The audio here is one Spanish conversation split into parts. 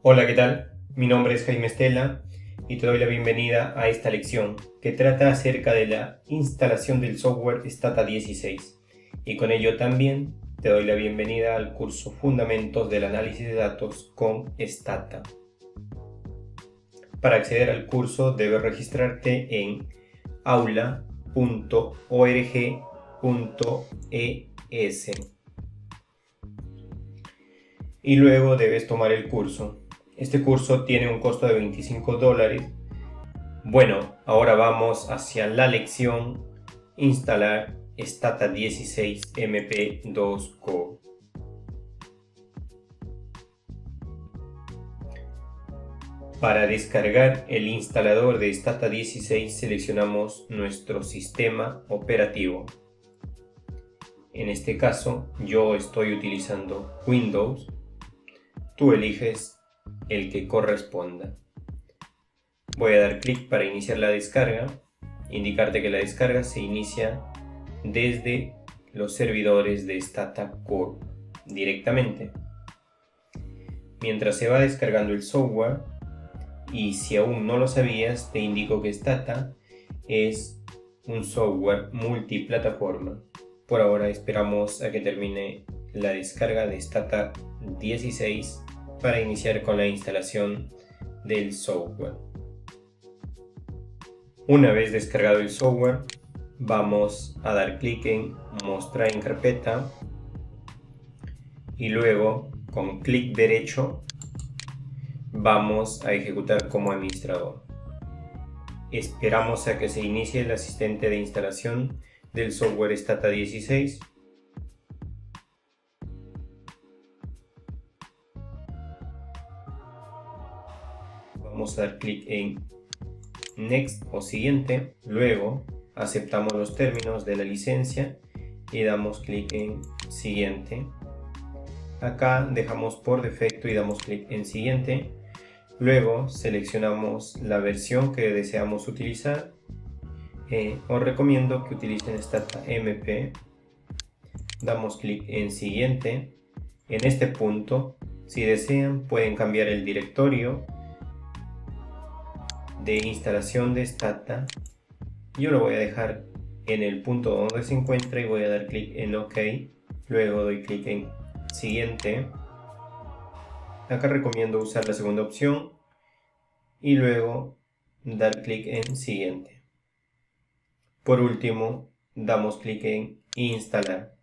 Hola, ¿qué tal? Mi nombre es Jaime Estela y te doy la bienvenida a esta lección que trata acerca de la instalación del software Stata 16 y con ello también te doy la bienvenida al curso Fundamentos del Análisis de Datos con Stata. Para acceder al curso debes registrarte en aula.org.es y luego debes tomar el curso. Este curso tiene un costo de 25 dólares. Bueno, ahora vamos hacia la lección instalar Stata 16 MP2 Core. Para descargar el instalador de Stata 16 seleccionamos nuestro sistema operativo. En este caso yo estoy utilizando Windows. Tú eliges el que corresponda. Voy a dar clic para iniciar la descarga, indicarte que la descarga se inicia desde los servidores de Stata Core directamente. Mientras se va descargando el software, y si aún no lo sabías, te indico que Stata es un software multiplataforma. Por ahora esperamos a que termine la descarga de Stata 16 para iniciar con la instalación del software. Una vez descargado el software, vamos a dar clic en mostrar en carpeta y luego con clic derecho vamos a ejecutar como administrador. Esperamos a que se inicie el asistente de instalación del software Stata 16 vamos a dar clic en Next o siguiente, luego aceptamos los términos de la licencia y damos clic en siguiente. Acá dejamos por defecto y damos clic en siguiente. Luego seleccionamos la versión que deseamos utilizar. Eh, os recomiendo que utilicen Stata MP. Damos clic en siguiente. En este punto, si desean, pueden cambiar el directorio de instalación de Stata yo lo voy a dejar en el punto donde se encuentra y voy a dar clic en OK. Luego doy clic en siguiente. Acá recomiendo usar la segunda opción y luego dar clic en siguiente. Por último damos clic en instalar.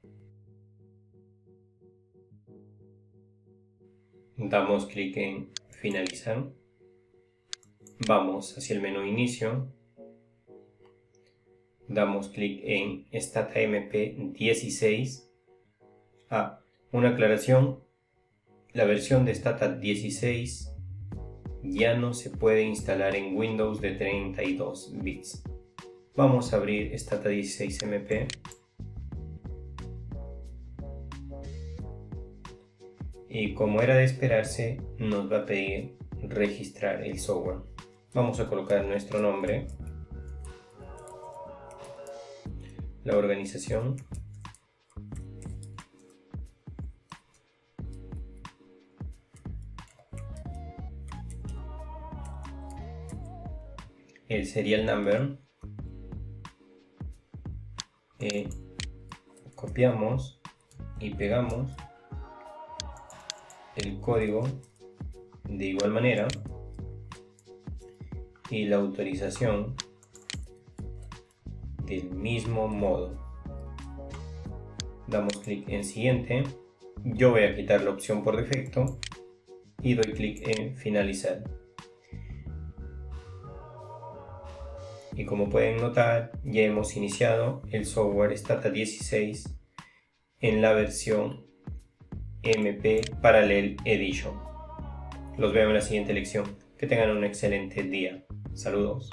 Damos clic en finalizar Vamos hacia el menú inicio. Damos clic en Stata MP 16. Ah, una aclaración. La versión de Stata 16 ya no se puede instalar en Windows de 32 bits. Vamos a abrir Stata 16 MP. Y como era de esperarse, nos va a pedir registrar el software. Vamos a colocar nuestro nombre, la organización, el serial number, eh, copiamos y pegamos el código de igual manera y la autorización del mismo modo. Damos clic en siguiente. Yo voy a quitar la opción por defecto y doy clic en finalizar. Y como pueden notar, ya hemos iniciado el software Stata 16 en la versión MP Parallel Edition. Los veo en la siguiente lección. Que tengan un excelente día. Saludos.